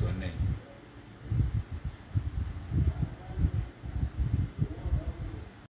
சொன்னேன்